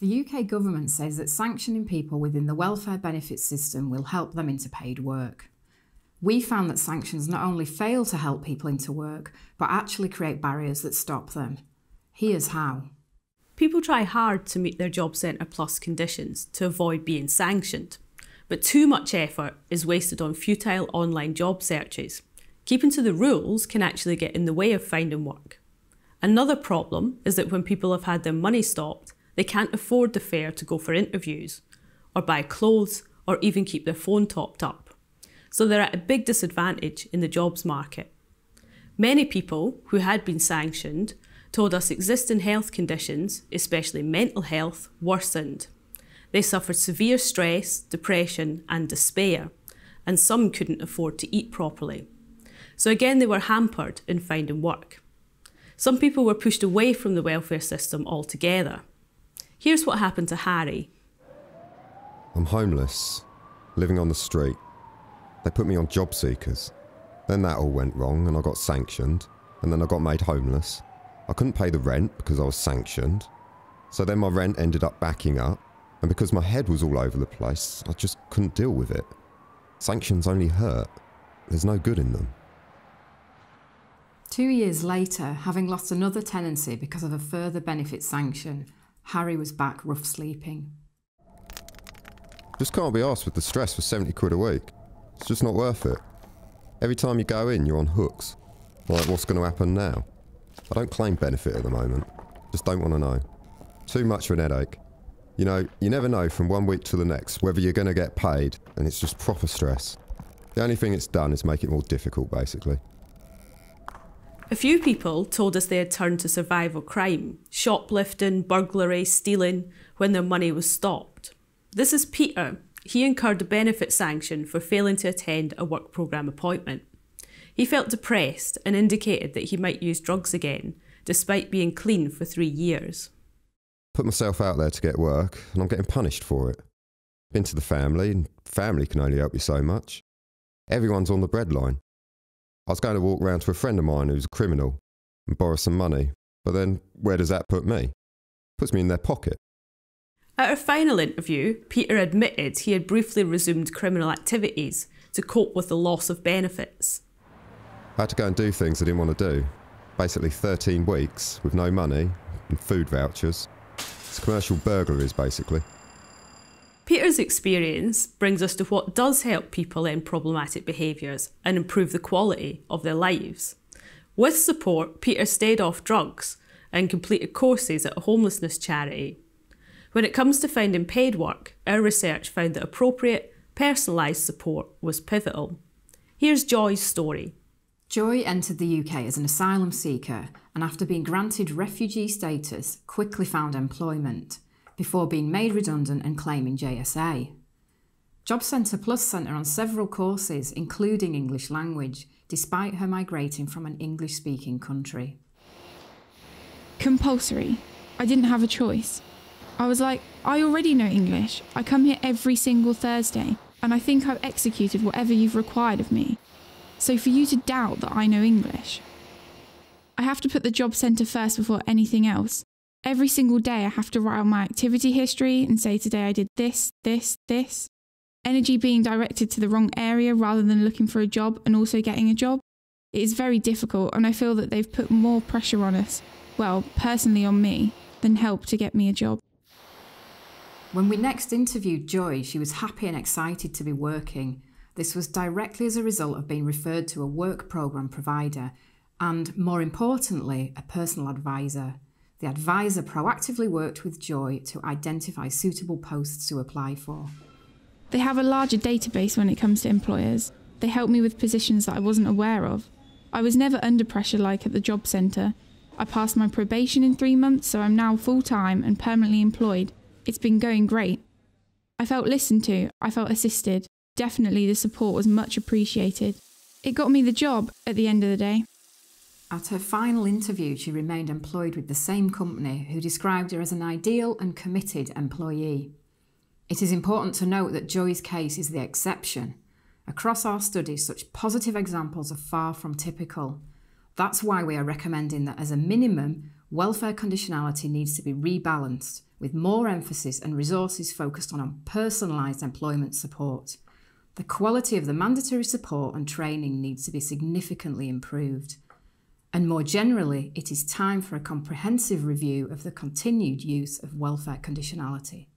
The UK government says that sanctioning people within the welfare benefits system will help them into paid work. We found that sanctions not only fail to help people into work, but actually create barriers that stop them. Here's how. People try hard to meet their Job Centre Plus conditions to avoid being sanctioned, but too much effort is wasted on futile online job searches. Keeping to the rules can actually get in the way of finding work. Another problem is that when people have had their money stopped, they can't afford the fare to go for interviews, or buy clothes, or even keep their phone topped up. So they're at a big disadvantage in the jobs market. Many people who had been sanctioned told us existing health conditions, especially mental health, worsened. They suffered severe stress, depression, and despair, and some couldn't afford to eat properly. So again, they were hampered in finding work. Some people were pushed away from the welfare system altogether. Here's what happened to Harry. I'm homeless, living on the street. They put me on job seekers. Then that all went wrong and I got sanctioned, and then I got made homeless. I couldn't pay the rent because I was sanctioned. So then my rent ended up backing up, and because my head was all over the place, I just couldn't deal with it. Sanctions only hurt. There's no good in them. Two years later, having lost another tenancy because of a further benefit sanction, Harry was back rough sleeping. Just can't be asked with the stress for 70 quid a week. It's just not worth it. Every time you go in, you're on hooks. Like, what's going to happen now? I don't claim benefit at the moment. Just don't want to know. Too much of an headache. You know, you never know from one week to the next whether you're going to get paid, and it's just proper stress. The only thing it's done is make it more difficult, basically. A few people told us they had turned to survival crime, shoplifting, burglary, stealing, when their money was stopped. This is Peter. He incurred a benefit sanction for failing to attend a work programme appointment. He felt depressed and indicated that he might use drugs again, despite being clean for three years. Put myself out there to get work, and I'm getting punished for it. Been to the family, and family can only help you so much. Everyone's on the breadline. I was going to walk round to a friend of mine who's a criminal and borrow some money, but then where does that put me? Puts me in their pocket. At our final interview, Peter admitted he had briefly resumed criminal activities to cope with the loss of benefits. I had to go and do things I didn't want to do. Basically, 13 weeks with no money and food vouchers. It's commercial burglaries, basically. Peter's experience brings us to what does help people end problematic behaviours and improve the quality of their lives. With support, Peter stayed off drugs and completed courses at a homelessness charity. When it comes to finding paid work, our research found that appropriate, personalised support was pivotal. Here's Joy's story. Joy entered the UK as an asylum seeker and, after being granted refugee status, quickly found employment before being made redundant and claiming JSA. Job Centre Plus sent her on several courses, including English language, despite her migrating from an English speaking country. Compulsory. I didn't have a choice. I was like, I already know English. I come here every single Thursday, and I think I've executed whatever you've required of me. So for you to doubt that I know English, I have to put the job centre first before anything else. Every single day, I have to write on my activity history and say, today I did this, this, this. Energy being directed to the wrong area rather than looking for a job and also getting a job. It is very difficult, and I feel that they've put more pressure on us, well, personally on me, than help to get me a job. When we next interviewed Joy, she was happy and excited to be working. This was directly as a result of being referred to a work programme provider and, more importantly, a personal advisor. The advisor proactively worked with Joy to identify suitable posts to apply for. They have a larger database when it comes to employers. They help me with positions that I wasn't aware of. I was never under pressure like at the job centre. I passed my probation in three months, so I'm now full time and permanently employed. It's been going great. I felt listened to, I felt assisted. Definitely the support was much appreciated. It got me the job at the end of the day. At her final interview, she remained employed with the same company who described her as an ideal and committed employee. It is important to note that Joy's case is the exception. Across our studies, such positive examples are far from typical. That's why we are recommending that as a minimum, welfare conditionality needs to be rebalanced with more emphasis and resources focused on personalised employment support. The quality of the mandatory support and training needs to be significantly improved. And more generally, it is time for a comprehensive review of the continued use of welfare conditionality.